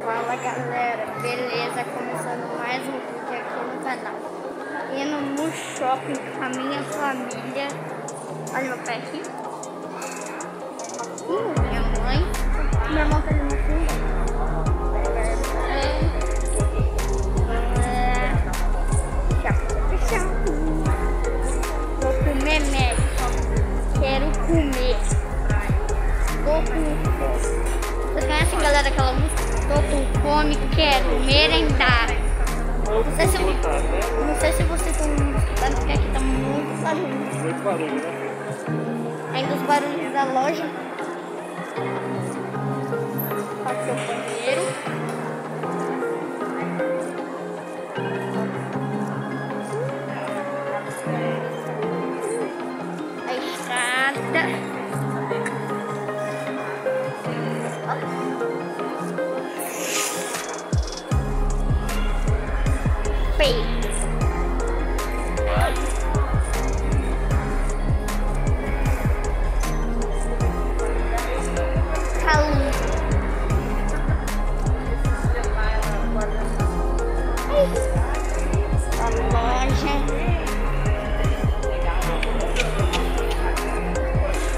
Fala galera, beleza? Começando mais um vídeo aqui no canal. Indo no shopping com a minha família. Olha meu pé aqui. Uh, minha mãe. Meu irmão tá no fundo. É, Vou comer médico. Quero comer. Tô com fome. Vocês conhecem, galera, aquela música? Tô com fome, quero merendar. Não sei se, não sei se vocês estão escutando, porque aqui tá muito barulho. Muito barulho, né? Ainda os barulhos da loja. Pode ser o banheiro. A estrada. Peito. Calma. A.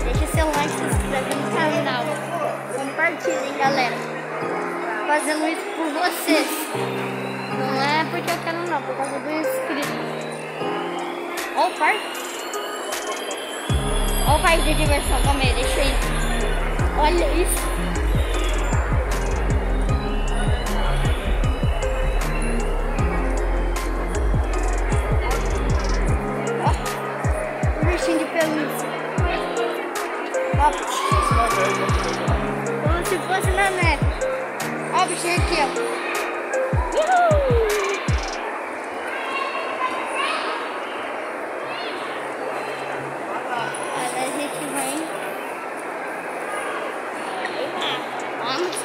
Deixa seu like, se inscreve no canal. Compartilhem, galera. Fazendo isso por vocês. Eu quero não, por causa do inscrito. Olha o parque. Olha o parque de diversão, calma aí, deixa aí. Olha isso. Ó, um bichinho de pelúcia. Ó, como se fosse na neve. Ó o bichinho aqui, ó.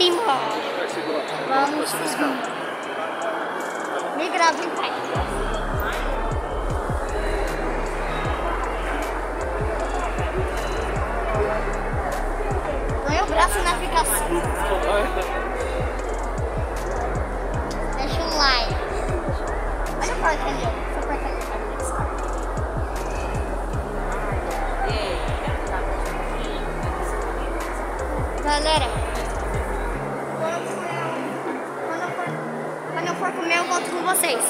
Embora. Vamos embora. Me grava em paz. Põe o braço na aplicação. Deixa o like. Olha o porta ali, ó. Pra. Galera, vocês.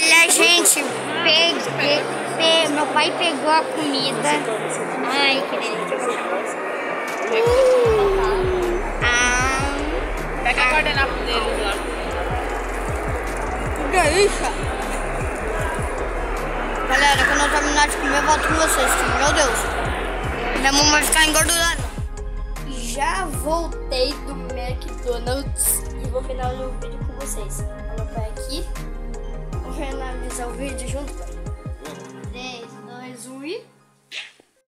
Olha, gente, peguei, pe- meu pai pegou a comida. Ai, que delícia. Ah, Pega a guardanapo deles lá. que delícia galera, quando eu terminar de comer, eu volto com vocês. Tipo, meu Deus. Minha mão vai ficar engordurada. Já voltei do McDonald's e vou finalizar o vídeo com vocês. Alô, pai aqui. Vamos finalizar o vídeo junto, 3, 2, 1 e...